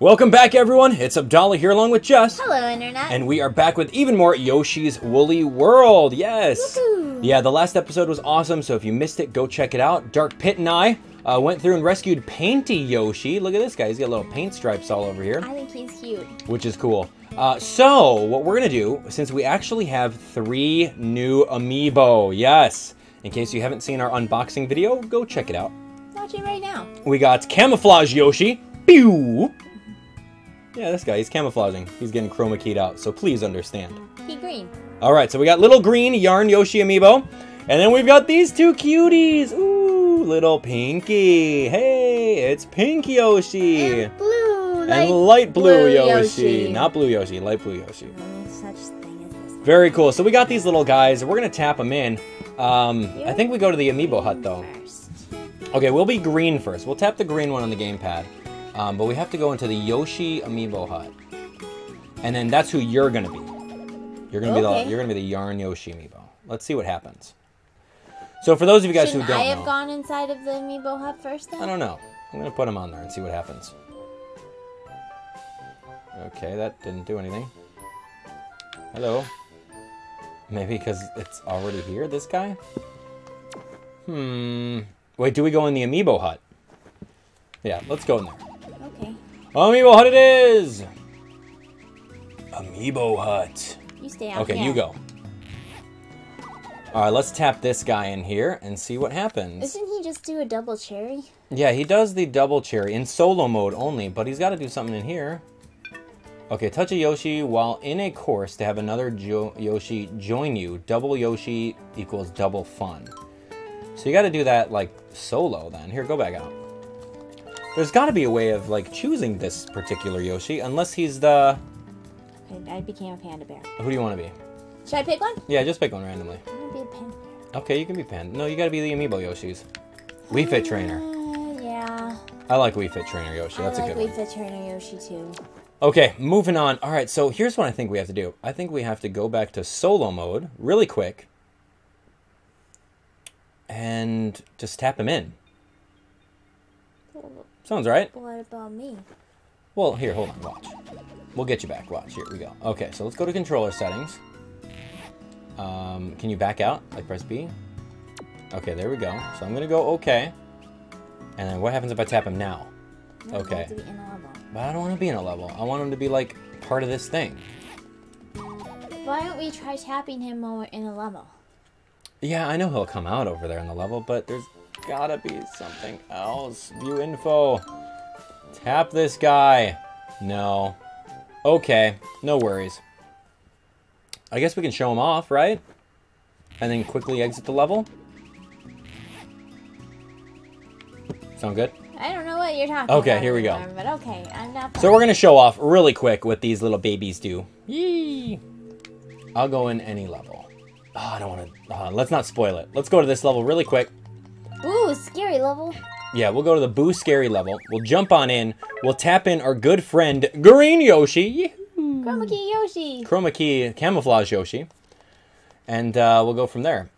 Welcome back, everyone. It's Abdallah here along with Jess. Hello, Internet. And we are back with even more Yoshi's Woolly World. Yes. Woohoo. Yeah, the last episode was awesome, so if you missed it, go check it out. Dark Pit and I uh, went through and rescued Painty Yoshi. Look at this guy. He's got little paint stripes all over here, I think he's cute. which is cool. Uh, so, what we're going to do, since we actually have three new amiibo, yes. In case you haven't seen our unboxing video, go check it out. Watch it right now. We got Camouflage Yoshi. Pew! Yeah, this guy, he's camouflaging. He's getting chroma keyed out, so please understand. He green. All right, so we got little green yarn Yoshi amiibo, and then we've got these two cuties. Ooh, little Pinky. Hey, it's Pink Yoshi. And blue. And light blue, blue Yoshi. Yoshi. Not blue Yoshi, light blue Yoshi. No such thing as this. Very cool. So we got these little guys. We're gonna tap them in. Um, I think we go to the amiibo hut though. First. Okay, we'll be green first. We'll tap the green one on the gamepad. Um, but we have to go into the Yoshi amiibo hut. And then that's who you're gonna be. You're gonna be the you're gonna be the Yarn Yoshi amiibo. Let's see what happens. So for those of you guys Shouldn't who don't I have know, gone inside of the amiibo hut first then? I don't know. I'm gonna put him on there and see what happens. Okay, that didn't do anything. Hello. Maybe because it's already here, this guy? Hmm. Wait, do we go in the amiibo hut? Yeah, let's go in there. Amiibo hut it is! Amiibo hut. You stay out Okay, here. you go. Alright, let's tap this guy in here and see what happens. Doesn't he just do a double cherry? Yeah, he does the double cherry in solo mode only, but he's got to do something in here. Okay, touch a Yoshi while in a course to have another jo- Yoshi join you. Double Yoshi equals double fun. So you got to do that like solo then. Here, go back out. There's got to be a way of like choosing this particular Yoshi, unless he's the. Okay, I became a panda bear. Who do you want to be? Should I pick one? Yeah, just pick one randomly. I want to be a panda bear. Okay, you can be Pan. No, you got to be the Amiibo Yoshis. Wii Fit Trainer. Uh, yeah. I like Wii Fit Trainer Yoshi. That's I a like good Wii. Fit Trainer Yoshi too. Okay, moving on. All right, so here's what I think we have to do. I think we have to go back to solo mode really quick and just tap him in. Sounds right. What about me? Well, here, hold on, watch. We'll get you back. Watch. Here we go. Okay, so let's go to controller settings. Um, can you back out? Like press B? Okay, there we go. So I'm gonna go okay. And then what happens if I tap him now? No, Okay. to be in a level. But I don't want to be in a level. I want him to be like part of this thing. Why don't we try tapping him while we're in a level? Yeah, I know he'll come out over there in the level, but there's gotta be something else. View info. Tap this guy. No. Okay, no worries. I guess we can show him off, right? And then quickly exit the level. Sound good? I don't know what you're talking Okay, about. here we go. anymore, But okay, I'm not. So we're gonna show off really quick what these little babies do. Yee! I'll go in any level. Oh, I don't want to. Uh, let's not spoil it. Let's go to this level really quick. Ooh, scary level. Yeah, we'll go to the Boo Scary level. We'll jump on in. We'll tap in our good friend Green Yoshi. Chroma key Yoshi. Chroma Key Camouflage Yoshi, and uh, we'll go from there.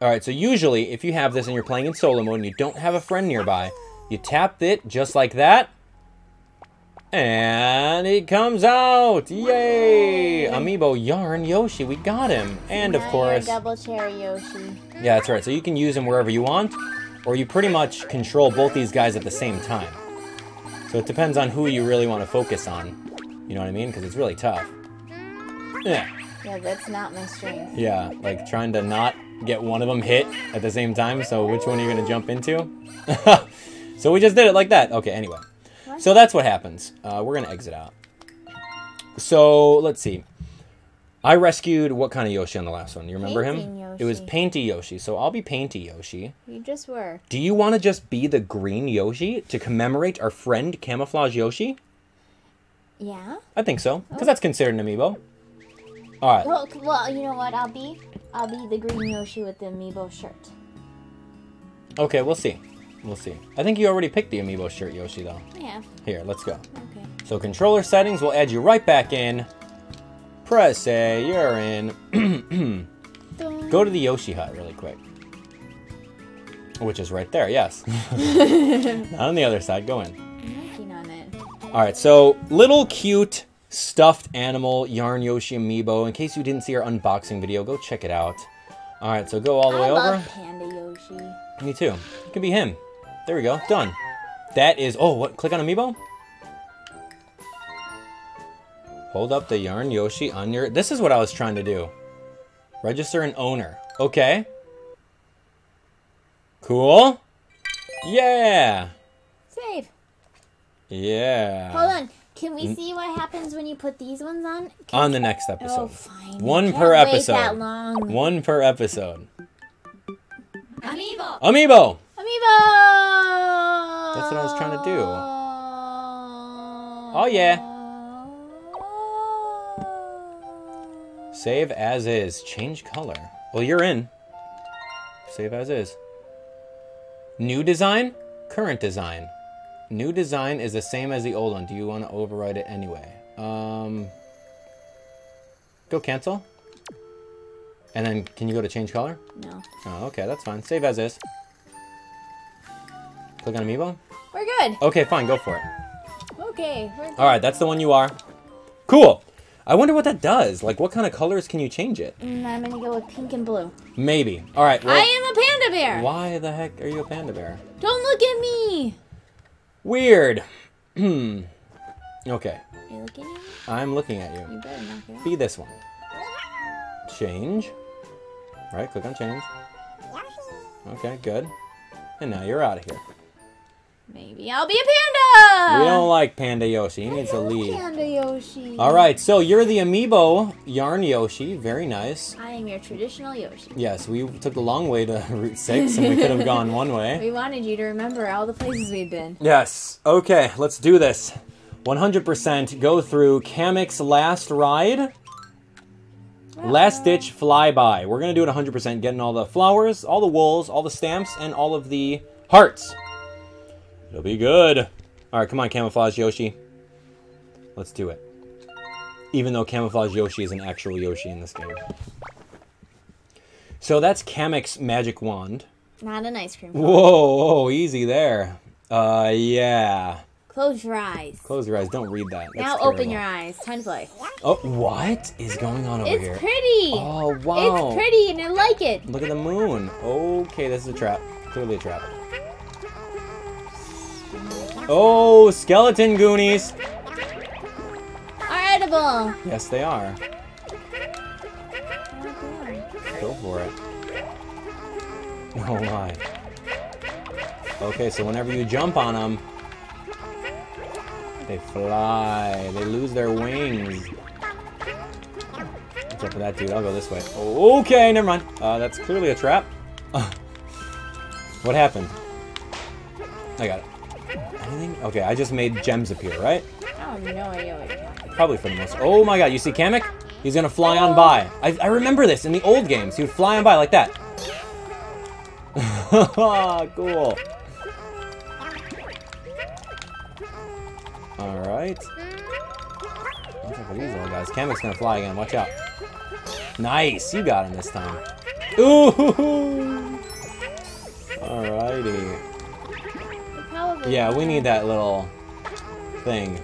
All right. So usually, if you have this and you're playing in solo mode and you don't have a friend nearby, you tap it just like that, and he comes out. Yay! Amiibo Yarn Yoshi, we got him, and of course. double cherry Yoshi. Yeah, that's right. So you can use them wherever you want, or you pretty much control both these guys at the same time. So it depends on who you really want to focus on. You know what I mean? Because it's really tough. Yeah. Yeah, that's not my strength. Yeah, like trying to not get one of them hit at the same time. So which one are you going to jump into? so we just did it like that. Okay, anyway. So that's what happens. Uh, we're going to exit out. So let's see. I rescued what kind of Yoshi on the last one? You remember Painting him? It was Painty Yoshi. So I'll be Painty Yoshi. You just were. Do you want to just be the green Yoshi to commemorate our friend Camouflage Yoshi? Yeah. I think so, because that's considered an amiibo. All right. Well, well, you know what? I'll be, I'll be the green Yoshi with the amiibo shirt. Okay, we'll see. We'll see. I think you already picked the amiibo shirt, Yoshi, though. Yeah. Here, let's go. Okay. So controller settings will add you right back in. Press A, you're in. Go to the Yoshi hut really quick. Which is right there, yes. Not on the other side, go in. I'm working on it. All right, so little cute stuffed animal yarn Yoshi amiibo. In case you didn't see our unboxing video, go check it out. All right, so go all the I way love over. Panda Yoshi. Me too. It could be him. There we go. Done. That is. Oh, what? Click on amiibo. Hold up the yarn Yoshi on your. This is what I was trying to do. Register an owner. Okay. Cool. Yeah. Save. Yeah. Hold on. Can we see what happens when you put these ones on? On the next episode. Oh, episode. fine. One Can't per wait episode. That long. One per episode. Amiibo. Amiibo. Amiibo. That's what I was trying to do. Oh, yeah. Save as is. Change color. Well, you're in. Save as is. New design? Current design. New design is the same as the old one. Do you want to override it anyway? Um, go cancel. And then can you go to change color? No. Oh, okay, that's fine. Save as is. Click on Amiibo. We're good. Okay, fine, go for it. Okay. All right, that's the one you are. Cool. I wonder what that does. Like, what kind of colors can you change it? Mm, I'm gonna go with pink and blue. Maybe. All right. Well, I am a panda bear. why the heck are you a panda bear? Don't look at me. Weird. Hmm. Okay. Are you looking at me? I'm looking at you. You better knock it out. Be this one. Change. All right. Click on change. Okay. Good. And now you're out of here. Maybe I'll be a panda. we don't like Panda Yoshi. He needs to leave. Panda Yoshi. All right. So you're the amiibo yarn Yoshi. Very nice. I am your traditional Yoshi. Yes, we took the long way to Route 6 and we could have gone one way. We wanted you to remember all the places we've been. Yes. Okay, let's do this. 100% go through Kamek's last ride. Last ditch flyby. We're going to do it 100%, getting all the flowers, all the wools, all the stamps, and all of the hearts. It'll be good. All right, come on, Camouflage Yoshi. Let's do it. Even though Camouflage Yoshi is an actual Yoshi in this game. So that's Kamek's magic wand. Not an ice cream. cone. Whoa, whoa, easy there. Uh, yeah. Close your eyes. Close your eyes. Don't read that. That's now terrible. open your eyes. Time to play. Oh, what is going on over It's here? pretty. Oh, wow. It's pretty and I like it. Look at the moon. Okay, this is a trap. Clearly a trap. Oh, skeleton goonies. Are edible. Yes, they are. Go for it. Oh my. Okay, so whenever you jump on them, they fly. They lose their wings. What's up with that dude? I'll go this way. Okay, never mind. Uh, that's clearly a trap. what happened? I got it. Okay, I just made gems appear, right? I have no idea what you're talking about. Probably for the most. Oh my god, you see Kamek? He's gonna fly on by. I, I remember this in the old games. He would fly on by like that. cool. Alright. Watch out for these little guys. Kamek's gonna fly again. Watch out. Nice. You got him this time. Ooh. Alrighty. Yeah, we need that little thing.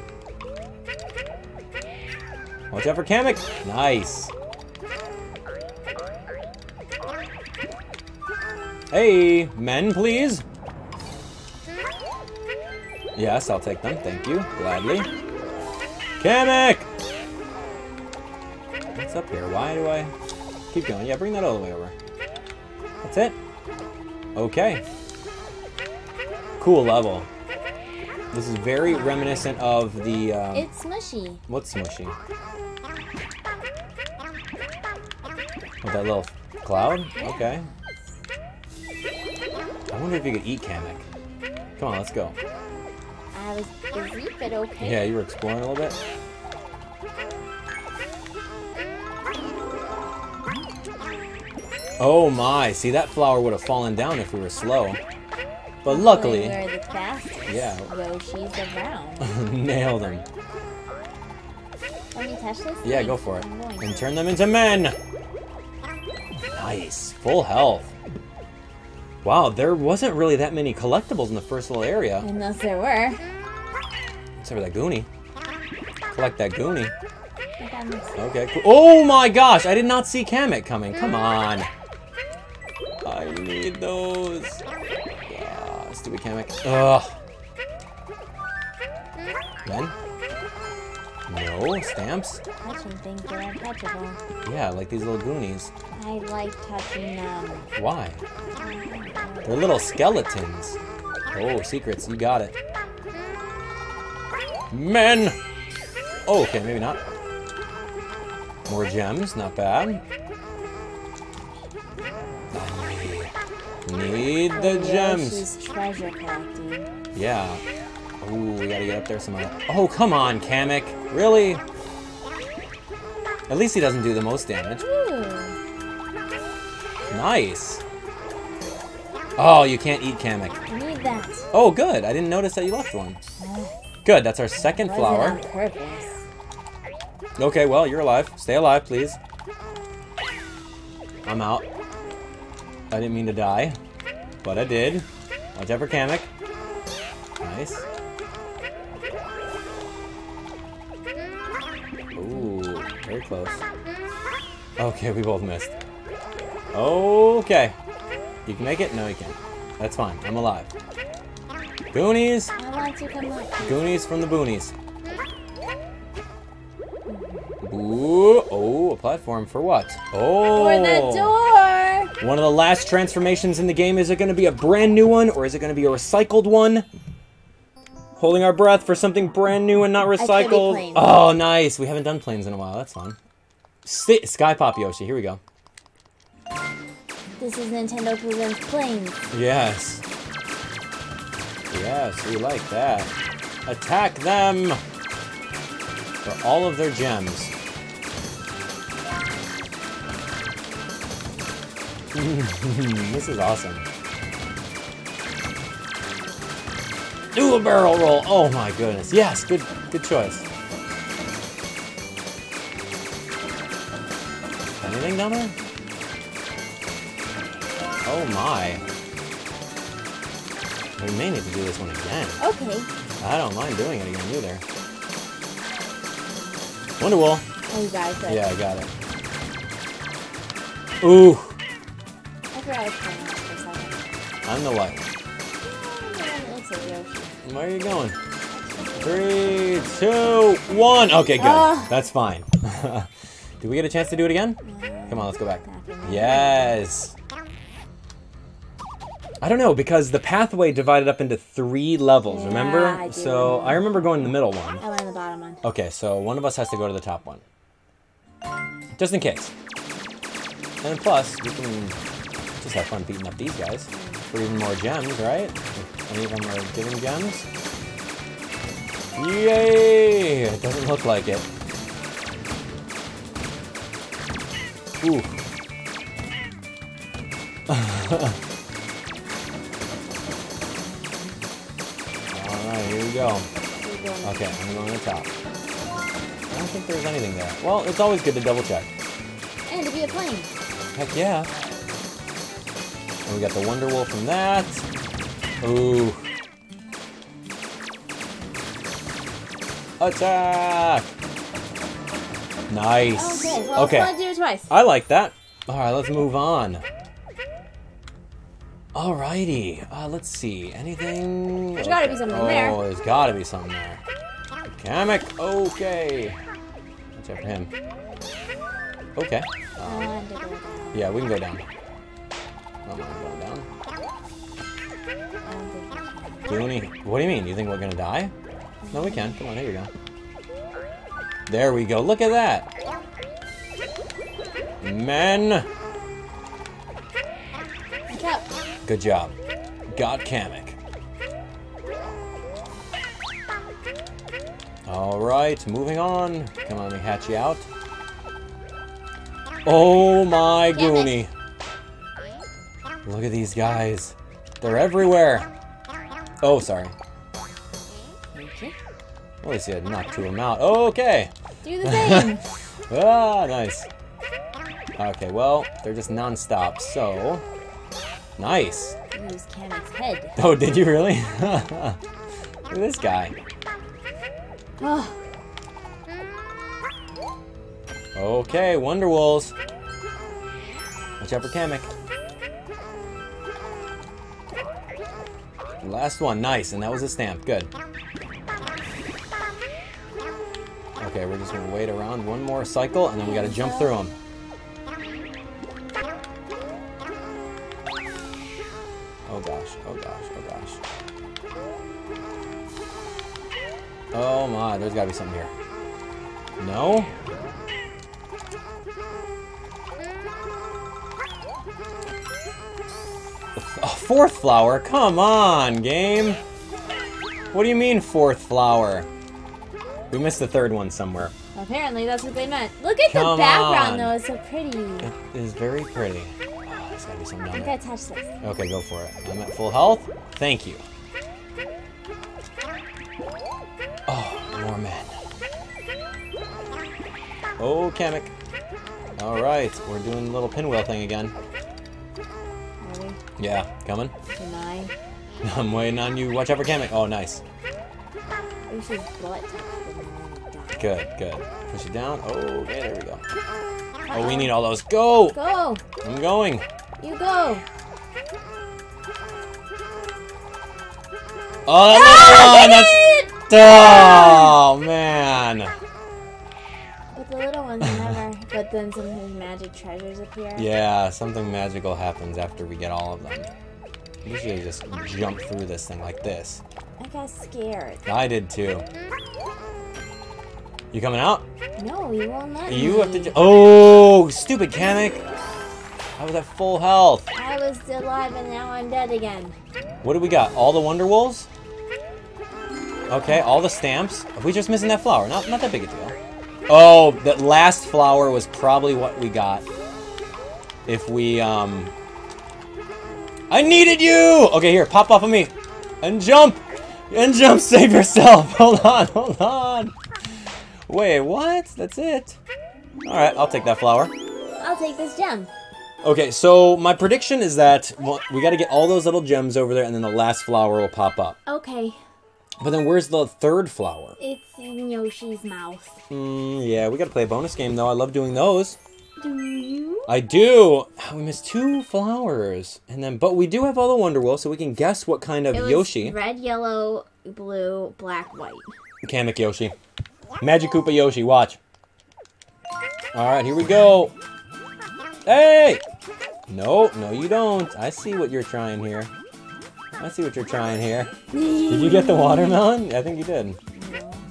Watch out for Kamek. Nice. Hey, men, please. Yes, I'll take them. Thank you. Gladly. Kamek! What's up here? Why do I... Keep going. Yeah, bring that all the way over. That's it. Okay. Cool level. This is very reminiscent of the... Um, It's mushy. What's smushy? With that little cloud? Okay. I wonder if you could eat Kamek. Come on, let's go. I was busy, but okay. Yeah, you were exploring a little bit. Oh my, see that flower would have fallen down if we were slow. But luckily, We're the fastest Yeah. Yoshis around. nailed him. Let me touch this? Yeah, go for it. And turn them into men! Nice. Full health. Wow, there wasn't really that many collectibles in the first little area. Unless there were. Except for that Goonie. Collect that Goonie. I got this. Okay, cool. Oh my gosh, I did not see Kamek coming. Come on. I need those. Stupid Kamek. Ugh. Ben? No, stamps? Touching things are untouchable. Yeah, like these little Goonies. I like touching them. Why? They're little skeletons. Oh, secrets, you got it. Men! Oh, okay, maybe not. More gems, not bad. Need the oh, gems. Treasure collecting. Yeah. Ooh, we gotta get up there somehow. Oh, come on, Kamek. Really? At least he doesn't do the most damage. Ooh. Nice. Oh, you can't eat Kamek. Need that. Oh, good. I didn't notice that you left one. Good, that's our second flower. Okay, well, you're alive. Stay alive, please. I'm out. I didn't mean to die, but I did. Watch out for Kamek. Nice. Ooh, very close. Okay, we both missed. Okay. You can make it? No, you can't. That's fine. I'm alive. Goonies! I want to come up. Goonies from the boonies. Ooh, oh, a platform for what? Oh, For the door! One of the last transformations in the game. Is it going to be a brand new one or is it going to be a recycled one? Holding our breath for something brand new and not recycled. Oh, nice. We haven't done planes in a while. That's fun. Sky Pop Yoshi. Here we go. This is Nintendo Presents Planes. Yes. Yes, we like that. Attack them! For all of their gems. This is awesome. Do a barrel roll! Oh my goodness. Yes, good good choice. Anything down there? Oh my. We may need to do this one again. Okay. I don't mind doing it again either. Wonder Wool. Oh, you guys. Yeah, I got it. Ooh, I'm the what? Yeah, It looks like Yoshi. Where are you going? Three, two, one. Okay, good. Ah. That's fine. Did we get a chance to do it again? Come on, let's go back. Yes. I don't know because the pathway divided up into three levels. Yeah, remember? I do so remember. I remember going to the middle one. I went in the bottom one. Okay, so one of us has to go to the top one. Just in case. And plus, we can just have fun beating up these guys for even more gems, right? If any of them are giving gems. Yay! It doesn't look like it. Ooh. Alright, here we go. Okay, I'm going to the top. I don't think there's anything there. Well, it's always good to double check. And to be a plane. Heck yeah. And we got the Wonder Wool from that. Ooh. Attack! Nice. Okay, well, okay. let's do it twice. I like that. Alright, let's move on. Alrighty. Uh, let's see. Anything? There's gotta be something oh, there. there's gotta be something there. Kamek, okay. Watch out for him. Okay. Um, wanted to go down. yeah, we can go down. Do any? What do you mean? You think we're gonna die? No, we can. Come on, here you go. There we go. Look at that. Men. Good job. Got Kamek. Alright, moving on. Come on, let me hatch you out. Oh my goonie. Look at these guys. They're everywhere. Oh, sorry. Okay. At least you knocked two of them out. Okay. Do the same. Ah, nice. Okay, well, they're just non-stop, so... Nice. Use head. Oh, did you really? Look at this guy. Oh, Okay, Wonder Wools. Watch out for Kamek. Last one, nice, and that was a stamp. Good. Okay, we're just gonna wait around one more cycle, and then we gotta jump through them. Oh gosh, oh gosh, oh gosh. Oh my, there's gotta be something here. No? Fourth flower? Come on, game. What do you mean fourth flower? We missed the third one somewhere. apparently that's what they meant. Look at Come the background on. though, it's so pretty. It is very pretty. Oh, there's gotta be something I'm gonna touch this. Okay, go for it. I'm at full health. Thank you. Oh, more men. Oh, Kamek. Alright, we're doing the little pinwheel thing again. Yeah, coming. Deny. I'm waiting on you. Watch out for Kamek. Oh, nice. We should butt touch them and die. Good, good. Push it down. Oh, okay, there we go. Oh, we need all those. Go! Go! I'm going. You go! Oh, Ah, that's... Oh, man. Then sometimes magic treasures appear. Yeah, something magical happens after we get all of them. Usually just jump through this thing like this. I got scared. I did too. You coming out? No, you won't You me. have to. Oh, stupid Kamek! I was at full health. I was still alive and now I'm dead again. What do we got? All the Wonder Wools? Okay, all the stamps. Are we just missing that flower? Not, not that big a deal. Oh, that last flower was probably what we got. If we, um... I needed you! Okay, here, pop off of me. And jump! And jump, save yourself! Hold on, hold on! Wait, what? That's it? Alright, I'll take that flower. I'll take this gem. Okay, so my prediction is that well, we got to get all those little gems over there, and then the last flower will pop up. Okay, But then where's the third flower? it's in Yoshi's mouth. Mm, yeah, we got to play a bonus game though. I love doing those. Do you? I do. We missed two flowers, and then but we do have all the Wonder Wools, so we can guess what kind of Yoshi. red, yellow, blue, black, white. Kamek Yoshi, Magic Koopa Yoshi. Watch. All right, here we go. Hey! No, no, you don't. I see what you're trying here. I see what you're trying here. Did you get the watermelon? I think you did.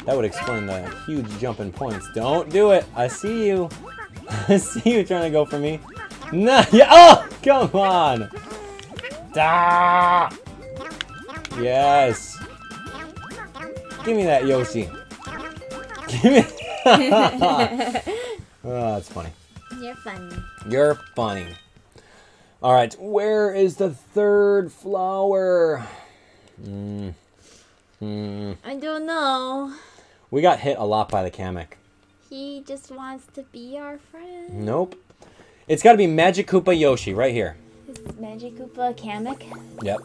That would explain the huge jump in points. Don't do it. I see you. I see you trying to go for me. No. yeah. Oh, come on. Da. Yes. Give me that Yoshi. Give me. oh, that's funny. You're funny. You're funny. All right, where is the third flower? Hmm. Hmm. I don't know. We got hit a lot by the Kamek. He just wants to be our friend. Nope. It's got to be Magic Koopa Yoshi right here. Is Magic Koopa Kamek? Yep.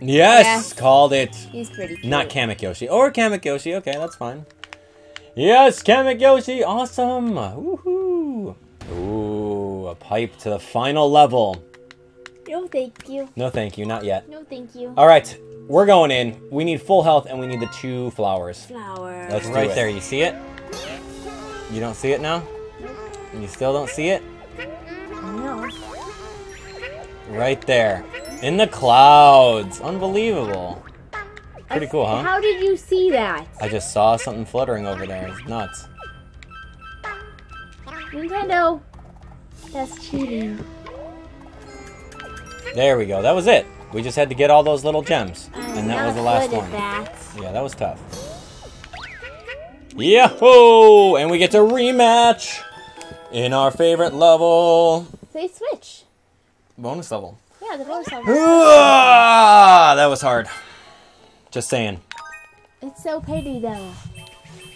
Yes, Yes. called it. He's pretty cute. Not Kamek Yoshi. Or Kamek Yoshi. Okay, that's fine. Yes, Kamek Yoshi. Awesome. Woohoo. Ooh, a pipe to the final level. No, thank you. No, thank you. Not yet. No, thank you. All right, we're going in. We need full health and we need the two flowers. Flower. That's right there. You see it? You don't see it now? You still don't see it? No. Right there. In the clouds. Unbelievable. Pretty cool, huh? How did you see that? I just saw something fluttering over there. It's nuts. Nintendo. That's cheating. There we go. That was it. We just had to get all those little gems. And that was the last one. That. Yeah, that was tough. Yahoo! And we get to rematch in our favorite level. They switch. Bonus level. Yeah, the bonus level. Ah, that was hard. Just saying. It's so pretty though.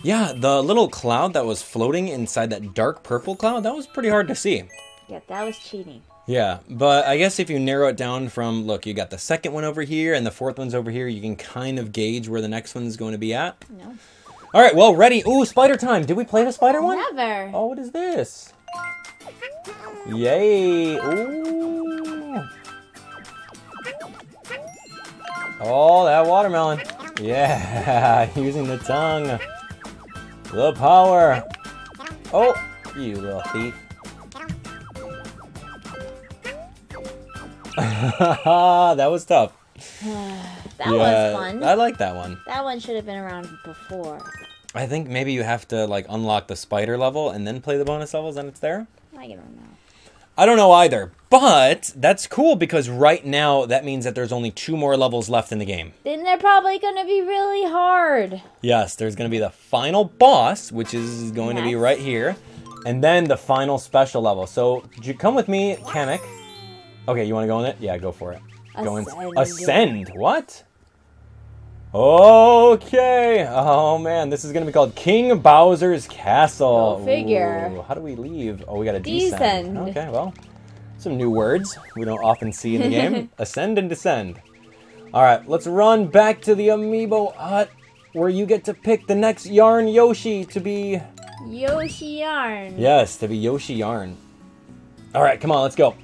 Yeah, the little cloud that was floating inside that dark purple cloud, that was pretty hard to see. Yeah, that was cheating. Yeah, but I guess if you narrow it down from look, you got the second one over here and the fourth one's over here, you can kind of gauge where the next one's going to be at. No. All right, well, ready. Ooh, spider time. Did we play the spider one? Never. Oh, what is this? Yay! Ooh. Oh, that watermelon. Yeah, using the tongue. The power. Oh, you little thief. that was tough. That was fun. I like that one. That one should have been around before. I think maybe you have to like unlock the spider level and then play the bonus levels and it's there. I don't know. I don't know either, but that's cool because right now that means that there's only two more levels left in the game. Then they're probably gonna be really hard. Yes, there's going to be the final boss, which is going to be right here, and then the final special level. So, j- come with me, Kamek. Okay, you want to go in it? Yeah, go for it. Go in. Ascend. Ascend. What? Okay. Oh man, this is going to be called King Bowser's Castle. Go figure. Ooh, how do we leave? Oh, we got to descend. Descend. Okay, well, some new words we don't often see in the game. Ascend and descend. All right, let's run back to the Amiibo hut where you get to pick the next Yarn Yoshi to be. Yoshi yarn. Yes, to be Yoshi Yarn. All right, come on, let's go.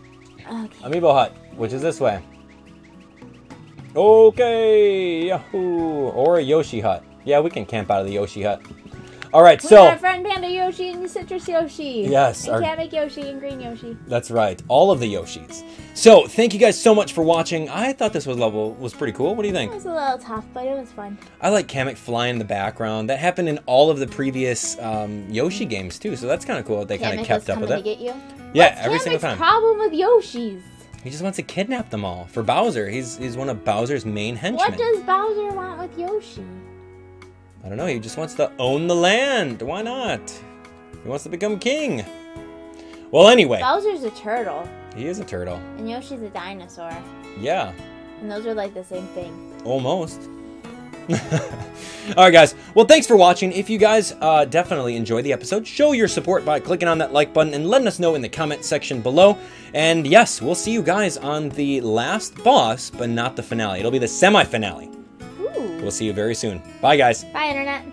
Okay. Amiibo hut, which is this way. Okay, Yahoo! Or a Yoshi hut. Yeah, we can camp out of the Yoshi hut. All right, We so got our friend Panda Yoshi and Citrus Yoshi. Yes, And our- Kamek Yoshi and Green Yoshi. that's right, all of the Yoshis. So thank you guys so much for watching. I thought this was level was pretty cool. What do you think? It was a little tough, but it was fun. I like Kamek flying in the background. That happened in all of the previous um, Yoshi games too, so that's kind of cool. that They kind of kept up with it. to get you. Yeah, What's every single Kamek's time. problem with Yoshi's? He just wants to kidnap them all for Bowser. He's he's one of Bowser's main henchmen. What does Bowser want with Yoshi? I don't know. He just wants to own the land. Why not? He wants to become king. Well, anyway, Bowser's a turtle, he is a turtle. and Yoshi's a dinosaur. Yeah, And those are like the same thing. almost. All right, guys. Well, thanks for watching. If you guys uh, definitely enjoyed the episode, show your support by clicking on that like button and letting us know in the comment section below. And yes, we'll see you guys on the last boss, but not the finale. It'll be the semi finale. We'll see you very soon. Bye, guys. Bye, Internet.